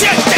Shit!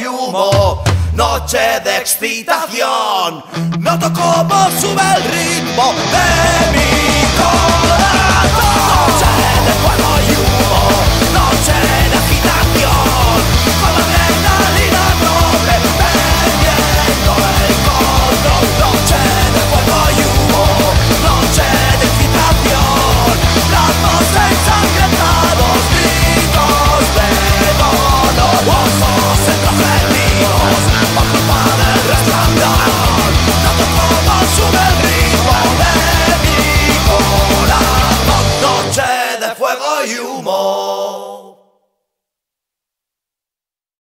Humo. Noche de excitación, noto cómo sube el ritmo You.